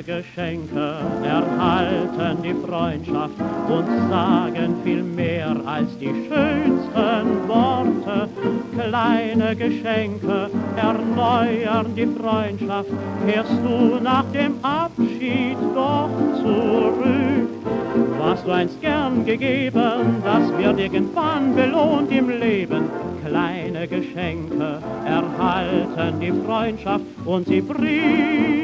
Kleine Geschenke erhalten die Freundschaft und sagen viel mehr als die schönsten Worte. Kleine Geschenke erneuern die Freundschaft, kehrst du nach dem Abschied doch zurück. Was du einst gern gegeben, das wird irgendwann belohnt im Leben. Kleine Geschenke erhalten die Freundschaft und sie bringen